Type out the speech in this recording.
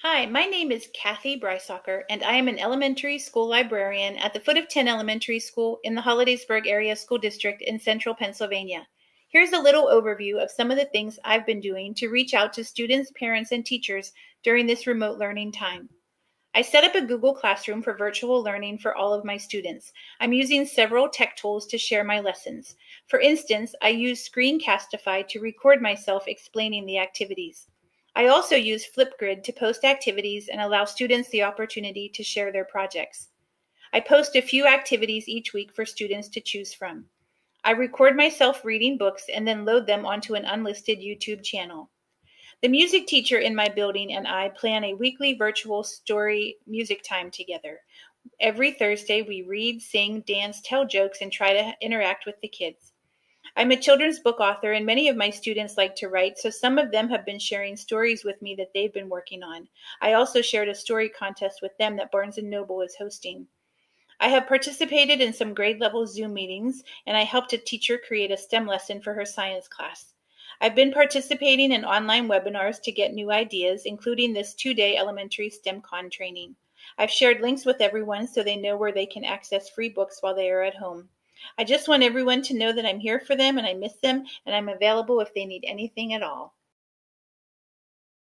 Hi, my name is Cathy Breisacher, and I am an elementary school librarian at the Foot of 10 Elementary School in the Hollidaysburg Area School District in central Pennsylvania. Here's a little overview of some of the things I've been doing to reach out to students, parents, and teachers during this remote learning time. I set up a Google Classroom for virtual learning for all of my students. I'm using several tech tools to share my lessons. For instance, I use Screencastify to record myself explaining the activities. I also use Flipgrid to post activities and allow students the opportunity to share their projects. I post a few activities each week for students to choose from. I record myself reading books and then load them onto an unlisted YouTube channel. The music teacher in my building and I plan a weekly virtual story music time together. Every Thursday, we read, sing, dance, tell jokes, and try to interact with the kids. I'm a children's book author, and many of my students like to write, so some of them have been sharing stories with me that they've been working on. I also shared a story contest with them that Barnes & Noble is hosting. I have participated in some grade level Zoom meetings, and I helped a teacher create a STEM lesson for her science class. I've been participating in online webinars to get new ideas, including this two day elementary STEMCon training. I've shared links with everyone so they know where they can access free books while they are at home. I just want everyone to know that I'm here for them and I miss them and I'm available if they need anything at all.